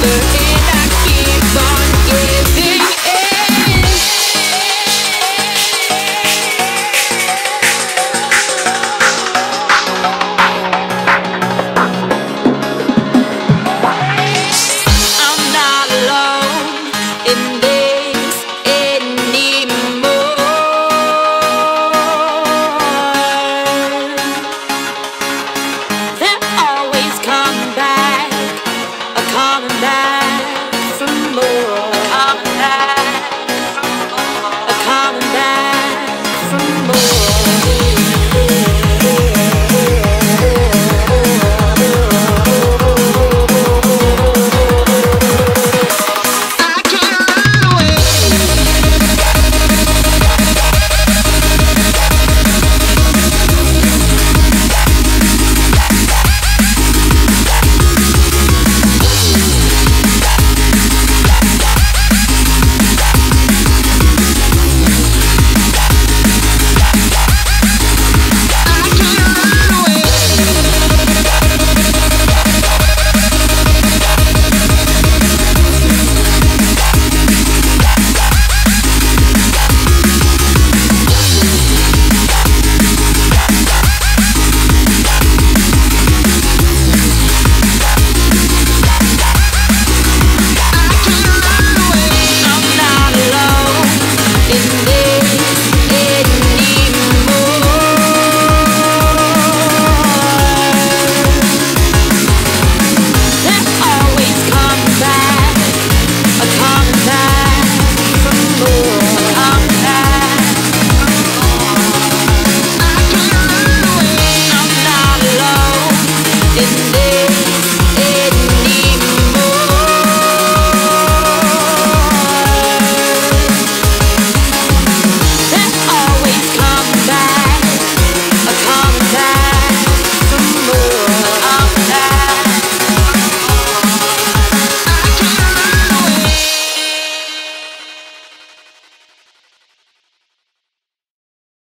the